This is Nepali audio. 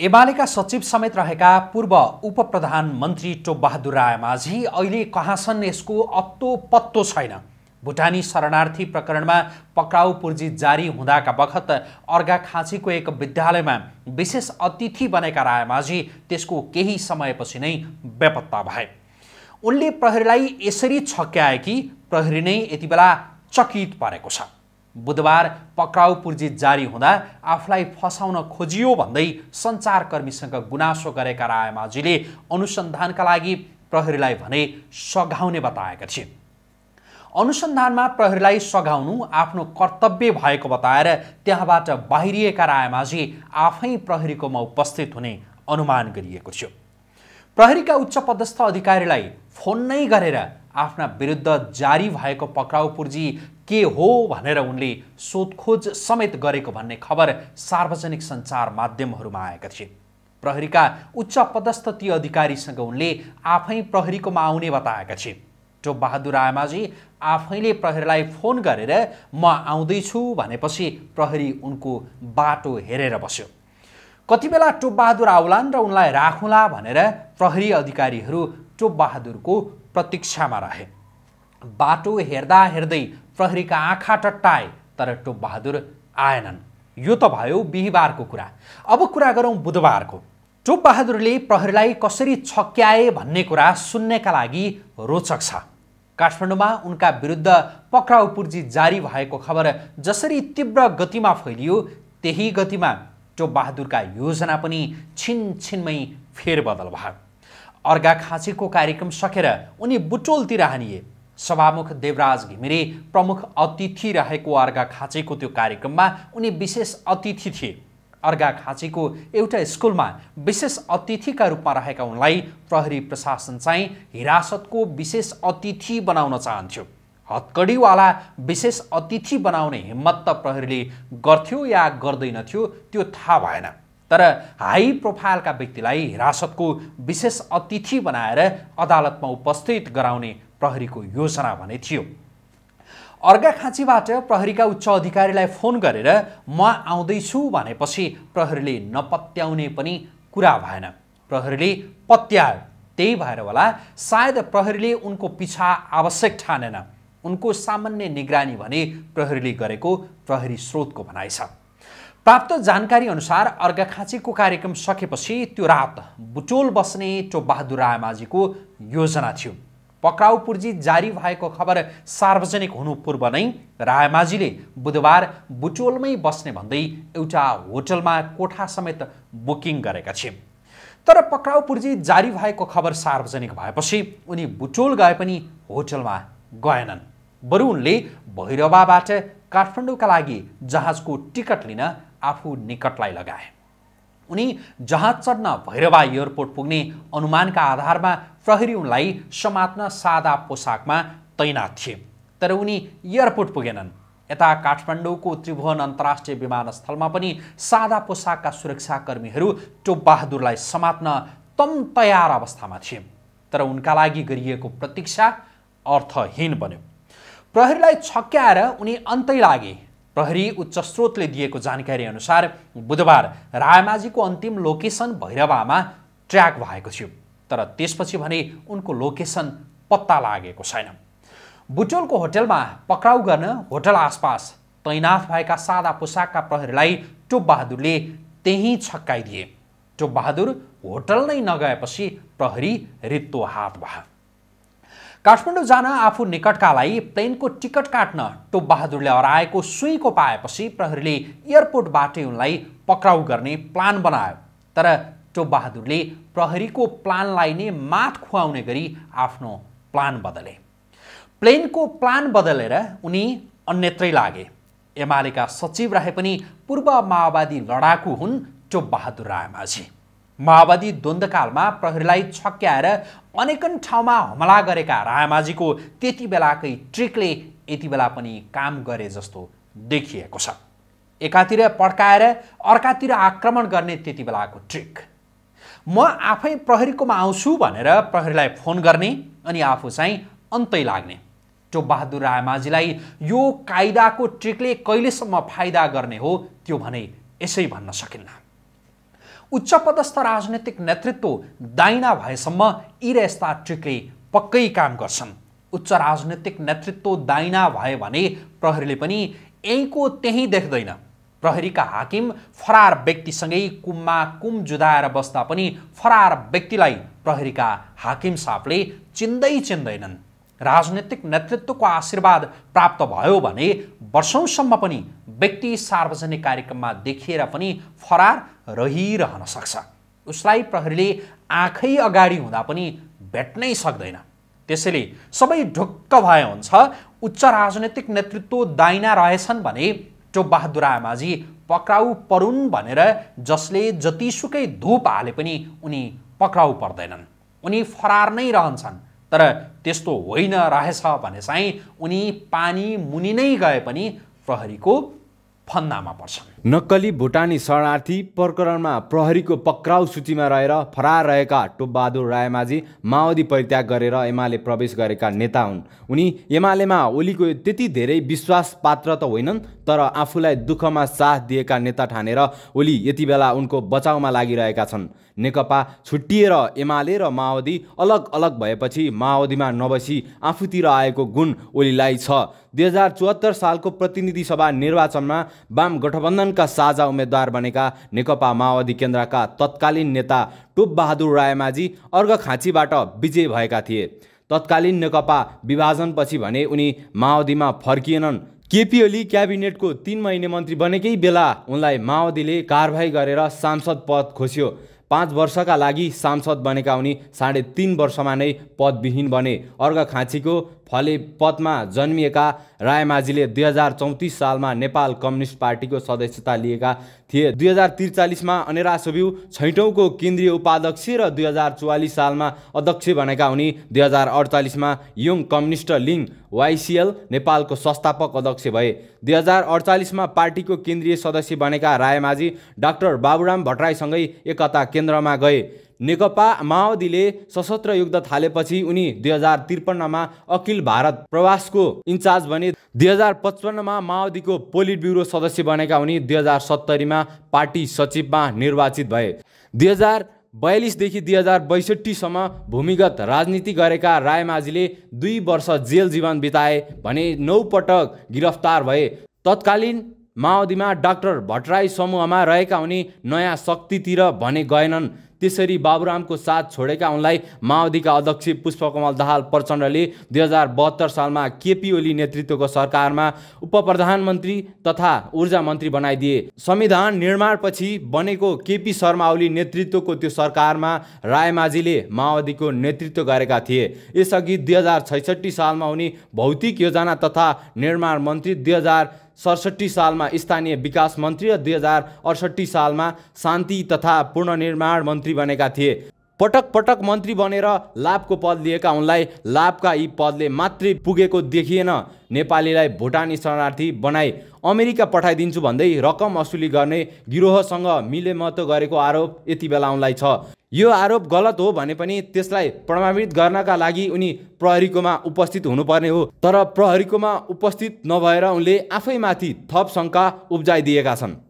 एमालेका सचिव समेत रहेका पूर्व उप प्रधानमन्त्री टोपबहादुर रायमाझी अहिले कहाँ यसको अत्तो पत्तो छैन। भुटानी शरणार्थी प्रकरणमा पक्राउ पूर्जी जारी हुँदाका बखत अर्घाखाँचीको एक विद्यालयमा विशेष अतिथि बनेका रायमाझी त्यसको केही समयपछि नै बेपत्ता भए। उनले प्रहरीलाई यसरी छक्याए कि प्रहरी नै यति बेला चकित परेको छ। बुधबार पक्राउ पूर्जी जारी हुँदा आफूलाई फसाउन खोजियो भन्दै सञ्चारकर्मीसँग गुनासो गरेका रायमाझीले अनुसन्धानका लागि प्रहरीलाई भने सघाउने बताएका थिए। अनुसन्धानमा प्रहरीलाई सघाउनु आफ्नो कर्तव्य भएको बताएर त्यहाँबाट बाहिरिएका रायमाझी आफै प्रहरीकोमा उपस्थित हुने अनुमान गरिएको थियो। प्रहरीका उच्च पदस्थ अधिकारीलाई फोन नै गरेर आफ्ना विरुद्ध जारी भएको पक्राउ पूर्जी के हो भनेर उनले सोधखोज समेत गरेको भन्ने खबर सार्वजनिक सञ्चार माध्यमहरूमा आएका थिए। प्रहरीका उच्च पदस्थ ती अधिकारीसँग उनले आफै प्रहरीकोमा आउने बताएका थिए। बहादुर आमाजी आफैले प्रहरीलाई फोन गरेर म आउँदैछु भनेपछि प्रहरी उनको बाटो हेरेर बस्यो। कति बेला टोप बहादुर आउलान् र उनलाई राखुला भनेर प्रहरी अधिकारीहरू टोप बहादुरको प्रतीक्षामा रहे बाटो हेर्दा हेर्दै प्रहरीका आँखा टट्टाए तर टोप बहादुर आएनन्। यो त भयो बिहिबारको कुरा। अब कुरा गरौँ बुधबारको। टोप बहादुरले प्रहरीलाई कसरी छक्याए भन्ने कुरा सुन्नेका लागि रोचक छ। काठमाडौँमा उनका विरुद्ध पक्राउ पूर्जी जारी भएको खबर जसरी तीव्र गतिमा फैलियो त्यही गतिमा टोप बहादुरका योजना पनि छिनछिनमै फेरबदल भयो। अर्घा खाँचीको कार्यक्रम सकेर उनी बुटोलतिर हानिए। सभामुख देवराज घिमिरे प्रमुख अतिथि रहेको अर्घा खाँचीको त्यो कार्यक्रममा उनी विशेष अतिथि थिए। अर्घा खाँचीको एउटा स्कुलमा विशेष अतिथिका रूपमा रहेका उनलाई प्रहरी प्रशासन चाहिँ हिरासतको विशेष अतिथि बनाउन चाहन्थ्यो। हत्कडीवाला विशेष अतिथि बनाउने हिम्मत त प्रहरीले गर्थ्यो या गर्दैनथ्यो त्यो थाहा भएन। तर हाई प्रोफाइलका व्यक्तिलाई हिरासतको विशेष अतिथि बनाएर अदालतमा उपस्थित गराउने प्रहरीको योजना भने थियो। अर्घाखाँचीबाट प्रहरीका उच्च अधिकारीलाई फोन गरेर म आउँदैछु भनेपछि प्रहरीले नपत्याउने पनि कुरा भएन। प्रहरीले पत्यायो। त्यही भएर होला सायद प्रहरीले उनको पिछा आवश्यक ठानेन। उनको सामान्य निगरानी भने प्रहरीले गरेको प्रहरी स्रोतको भनाइ छ। प्राप्त जानकारी अनुसार अर्घाखाँचीको कार्यक्रम सकेपछि त्यो रात बुटोल बस्ने टोपबहादुर रायमाझीको योजना थियो। पक्राउ पूर्जी जारी भएको खबर सार्वजनिक हुनु पूर्व नै रायमाझीले बुधबार बुटोलमै बस्ने भन्दै एउटा होटलमा कोठा समेत बुकिङ गरेका थिए। तर पक्राउ पूर्जी जारी भएको खबर सार्वजनिक भएपछि उनी बुटोल गए पनि होटलमा गएनन्। बरु उनले भैरवाबाट काठमाडौँका लागि जहाजको टिकट लिन आफू निकटलाई लगाए। उनी जहाज चढ्न भैरवा एयरपोर्ट पुग्ने अनुमानका आधारमा प्रहरी उनलाई समात्न सादा पोसाकमा तैनात थिए। तर उनी एयरपोर्ट पुगेनन्। यता काठमाडौँको त्रिभुवन अन्तर्राष्ट्रिय विमानस्थलमा पनि सादा पोसाकका सुरक्षाकर्मीहरू टोप बहादुरलाई समात्न तम तयार अवस्थामा थिए। तर उनका लागि गरिएको प्रतीक्षा अर्थहीन बन्यो। प्रहरीलाई छक्क्याएर उनी अन्तै लागे। प्रहरी उच्च स्रोतले दिएको जानकारी अनुसार बुधबार रायमाझीको अन्तिम लोकेसन भैरवामा ट्र्याक भएको थियो तर त्यसपछि भने उनको लोकेसन पत्ता लागेको छैन। बुटोलको होटलमा पक्राउ गर्न होटल आसपास तैनाथ भएका सादा पोसाकका प्रहरीलाई टोप बहादुरले त्यहीँ छक्काइदिए। टोप बहादुर होटल नै नगएपछि प्रहरी रित्तो हात भयो काठमाडौँ जान आफू निकटकालाई प्लेनको टिकट काट्न टोप बहादुरले हराएको सुईको पाएपछि प्रहरीले एयरपोर्टबाटै उनलाई पक्राउ गर्ने प्लान बनायो। तर टोप बहादुरले प्रहरीको प्लानलाई नै मात खुवाउने गरी आफ्नो प्लान बदले। प्लेनको प्लान बदलेर उनी अन्यत्रै लागे। एमालेका सचिव रहे पनि पूर्व माओवादी लडाकु हुन् टोप बहादुर रायमाझी। माओवादी द्वन्द्वकालमा प्रहरीलाई छक्क्याएर अनेकन ठाउँमा हमला गरेका रायमाझीको त्यति बेलाकै ट्रिकले यति बेला पनि काम गरे जस्तो देखिएको छ। एकातिर पड्काएर अर्कातिर आक्रमण गर्ने त्यति बेलाको ट्रिक। म आफै प्रहरीकोमा आउँछु भनेर प्रहरीलाई फोन गर्ने अनि आफू चाहिँ अन्तै लाग्ने। टोप बहादुर रायमाझीलाई यो कायदाको ट्रिकले कहिलेसम्म फाइदा गर्ने हो त्यो भने यसै भन्न सकिन्न। उच्चपदस्थ राजनैतिक नेतृत्व दाइना भएसम्म यी र यस्ता ट्रिकले पक्कै काम गर्छन्। उच्च राजनैतिक नेतृत्व दाइना भयो भने प्रहरीले पनि यहीँको त्यहीँ देख्दैन। प्रहरीका हाकिम फरार व्यक्तिसँगै कुममा कुम जुदाएर बस्दा पनि फरार व्यक्तिलाई प्रहरीका हाकिम साहबले चिन्दै चिन्दैनन्। राजनैतिक नेतृत्वको आशीर्वाद प्राप्त भयो भने वर्षौँसम्म पनि व्यक्ति सार्वजनिक कार्यक्रममा देखिएर पनि फरार रहिरहन सक्छ। उसलाई प्रहरीले आँखै अगाडि हुँदा पनि भेट्नै सक्दैन। त्यसैले सबै ढुक्क भए हुन्छ उच्च राजनैतिक नेतृत्व दाइना रहेछन् भने टोपबहादुर आमाजी पक्राउ परुन् भनेर जसले जतिसुकै धुप हाले पनि उनी पक्राउ पर्दैनन्। उनी फरार नै रहन्छन्। तर त्यस्तो होइन रहेछ भने चाहिँ उनी पानी मुनि नै गए पनि प्रहरीको फन्दामा पर्छन्। नक्कली भुटानी शरणार्थी प्रकरणमा प्रहरीको पक्राउ सूचीमा रहेर फरार रहेका टोपबहादुर रायमाझी माओवादी परित्याग गरेर एमाले प्रवेश गरेका नेता हुन्। उनी एमालेमा ओलीको त्यति धेरै विश्वास पात्र त होइनन् तर आफूलाई दुःखमा साथ दिएका नेता ठानेर ओली यति बेला उनको बचाउमा लागिरहेका छन्। नेकपा छुट्टिएर एमाले र माओवादी अलग अलग भएपछि माओवादीमा नबसी आफूतिर आएको गुण ओलीलाई छ। दुई हजार चौहत्तर सालको प्रतिनिधि सभा निर्वाचनमा वाम गठबन्धनका साझा उम्मेद्वार बनेका नेकपा माओवादी केन्द्रका तत्कालीन नेता टोप बहादुर रायमाझी अर्घखाँचीबाट विजय भएका थिए। तत्कालीन नेकपा विभाजनपछि भने उनी माओवादीमा फर्किएनन्। केपी ओली क्याबिनेटको तिन महिने मन्त्री बनेकै बेला उनलाई माओवादीले कारवाही गरेर सांसद पद खोस्यो। पाँच वर्षका लागि सांसद बनेका उनी साढे तिन वर्षमा नै पदविहीन बने। अर्घखाँचीको फले पदमा जन्मिएका रायमाझीले दुई हजार चौतिस सालमा नेपाल कम्युनिस्ट पार्टीको सदस्यता लिएका थिए। दुई हजार त्रिचालिसमा अनेरा सुब्यू छैटौँको केन्द्रीय उपाध्यक्ष र दुई हजार चौवालिस सालमा अध्यक्ष बनेका उनी दुई हजार अडचालिसमा यङ कम्युनिस्ट लिङ वाइसिएल नेपालको संस्थापक अध्यक्ष भए। दुई हजार अडचालिसमा पार्टीको केन्द्रीय सदस्य बनेका रायमाझी डाक्टर बाबुराम भट्टराईसँगै एकता केन्द्रमा गए। नेकपा माओवादीले सशस्त्र युद्ध थालेपछि उनी दुई हजार त्रिपन्नमा अखिल भारत प्रवासको इन्चार्ज बने। दुई हजार पचपन्नमा माओवादीको पोलिट ब्युरो सदस्य बनेका उनी दुई हजार सत्तरीमा पार्टी सचिवमा निर्वाचित भए। दुई हजार बयालिसदेखि दुई हजार बैसठीसम्म भूमिगत राजनीति गरेका रायमाझीले दुई वर्ष जेल जीवन बिताए भने नौ पटक गिरफ्तार भए। तत्कालीन माओवादीमा डाक्टर भट्टराई समूहमा रहेका उनी नयाँ शक्तितिर भने गएनन्। त्यसरी बाबुरामको साथ छोडेका उनलाई माओवादीका अध्यक्ष पुष्पकमल दाहाल प्रचण्डले दुई हजार बहत्तर सालमा केपी ओली नेतृत्वको सरकारमा उप प्रधानमन्त्री तथा ऊर्जा मन्त्री बनाइदिए। संविधान निर्माणपछि बनेको केपी शर्मा ओली नेतृत्वको त्यो सरकारमा रायमाझीले माओवादीको नेतृत्व गरेका थिए। यसअघि दुई हजार छैसठी सालमा उनी भौतिक योजना तथा निर्माण मन्त्री दुई हजार सडसट्ठी सालमा स्थानीय विकास मन्त्री र दुई हजार अडसट्ठी सालमा शान्ति तथा पुनर्निर्माण मन्त्री बनेका थिए। पटक पटक मन्त्री बनेर लाभको पद लिएका उनलाई लाभका यी पदले मात्रै पुगेको देखिएन। नेपालीलाई भुटानी शरणार्थी बनाई अमेरिका पठाइदिन्छु भन्दै रकम असुली गर्ने गिरोहसँग मिलेमतो गरेको आरोप यति बेला उनलाई छ। यो आरोप गलत हो भने पनि त्यसलाई प्रमाणित गर्नका लागि उनी प्रहरीकोमा उपस्थित हुनुपर्ने हो। तर प्रहरीकोमा उपस्थित नभएर उनले आफैमाथि थप शङ्का उब्जाइदिएका छन्।